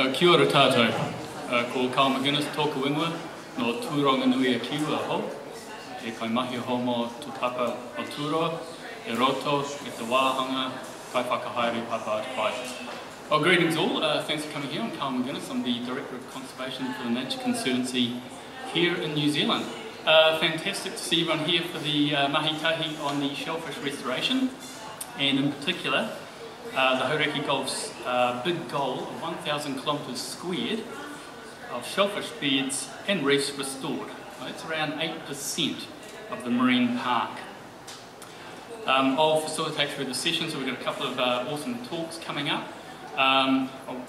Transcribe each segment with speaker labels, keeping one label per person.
Speaker 1: Uh, kia ora tātou. Uh, ko Carl McGuinness tōku ingoa no Tūronga Nui a Kiu a ho. E kai mahi homo tu papa o Tūroa, e roto, e te wāhanga, kai whakahaere papa atu pai. Well, greetings all. Uh, thanks for coming here. I'm Carl McGuinness. I'm the Director of Conservation for the Nature Conservancy here in New Zealand. Uh, fantastic to see everyone here for the uh, mahi tahi on the shellfish restoration and in particular uh, the Hauraki Gulf's uh, big goal of 1,000 kilometres squared of shellfish beds and reefs restored. It's around 8% of the marine park. Um, I'll facilitate through the session, so we've got a couple of uh, awesome talks coming up. Um,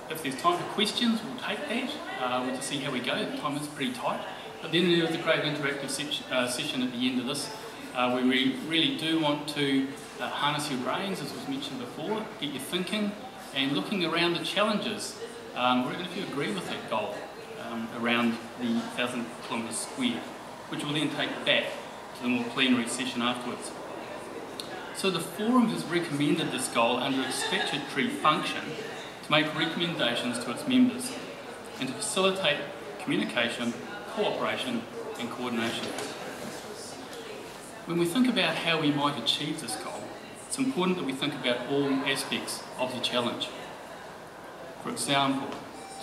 Speaker 1: if there's time for questions, we'll take that. Uh, we'll just see how we go. The time is pretty tight. But then there is a great interactive se uh, session at the end of this. Uh, we really do want to uh, harness your brains, as was mentioned before, get you thinking and looking around the challenges, um, or even if you agree with that goal, um, around the 1,000 kilometres square, which we'll then take back to the more plenary session afterwards. So the Forum has recommended this goal under its statutory function to make recommendations to its members and to facilitate communication cooperation and coordination. When we think about how we might achieve this goal, it's important that we think about all aspects of the challenge. For example,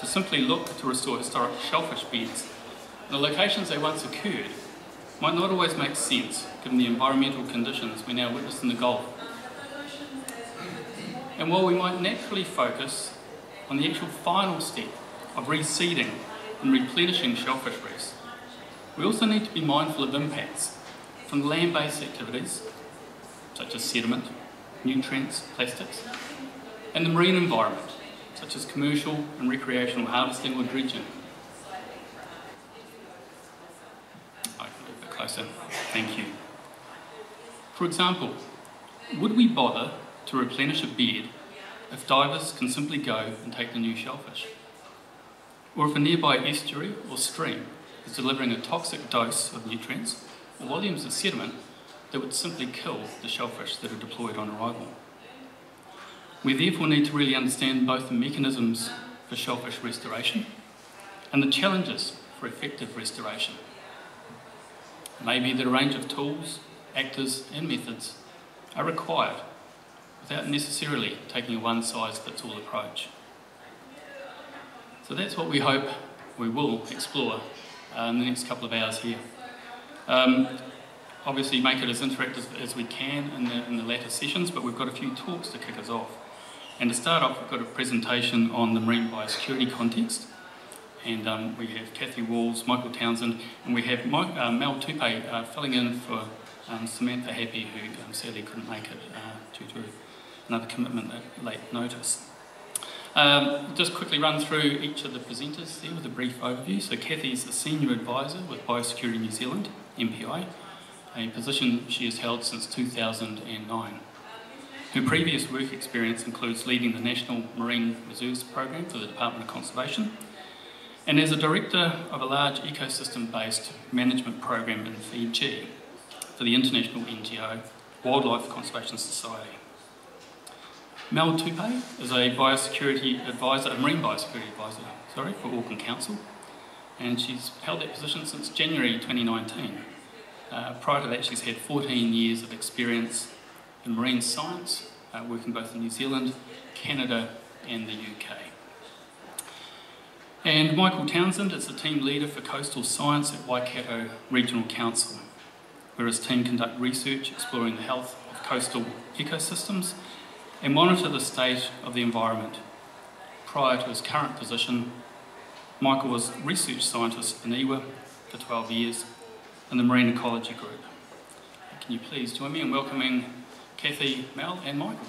Speaker 1: to simply look to restore historic shellfish beds in the locations they once occurred might not always make sense given the environmental conditions we now witness in the Gulf. And while we might naturally focus on the actual final step of reseeding and replenishing shellfish reefs. We also need to be mindful of impacts from land-based activities, such as sediment, nutrients, plastics, and the marine environment, such as commercial and recreational harvesting or dredging. I can a bit closer. Thank you. For example, would we bother to replenish a bed if divers can simply go and take the new shellfish? or if a nearby estuary or stream is delivering a toxic dose of nutrients or volumes of sediment that would simply kill the shellfish that are deployed on arrival. We therefore need to really understand both the mechanisms for shellfish restoration and the challenges for effective restoration. Maybe that a range of tools, actors and methods are required without necessarily taking a one-size-fits-all approach. So that's what we hope we will explore uh, in the next couple of hours here. Um, obviously make it as interactive as we can in the, in the latter sessions, but we've got a few talks to kick us off. And to start off, we've got a presentation on the marine biosecurity context. And um, we have Kathy Walls, Michael Townsend, and we have Mike, uh, Mel Tupe uh, filling in for um, Samantha Happy, who um, sadly couldn't make it uh, due to another commitment at late notice. Um, just quickly run through each of the presenters there with a brief overview. So Kathy is the Senior Advisor with Biosecurity New Zealand, MPI, a position she has held since 2009. Her previous work experience includes leading the National Marine Reserves Program for the Department of Conservation and as a director of a large ecosystem-based management program in Fiji for the international NGO Wildlife Conservation Society. Mel Tupe is a biosecurity advisor, a marine biosecurity advisor, sorry, for Auckland Council, and she's held that position since January 2019. Uh, prior to that, she's had 14 years of experience in marine science, uh, working both in New Zealand, Canada, and the UK. And Michael Townsend is the team leader for coastal science at Waikato Regional Council, where his team conduct research exploring the health of coastal ecosystems and monitor the state of the environment. Prior to his current position, Michael was research scientist in NIWA for 12 years in the Marine Ecology Group. Can you please join me in welcoming Kathy, Mel and Michael?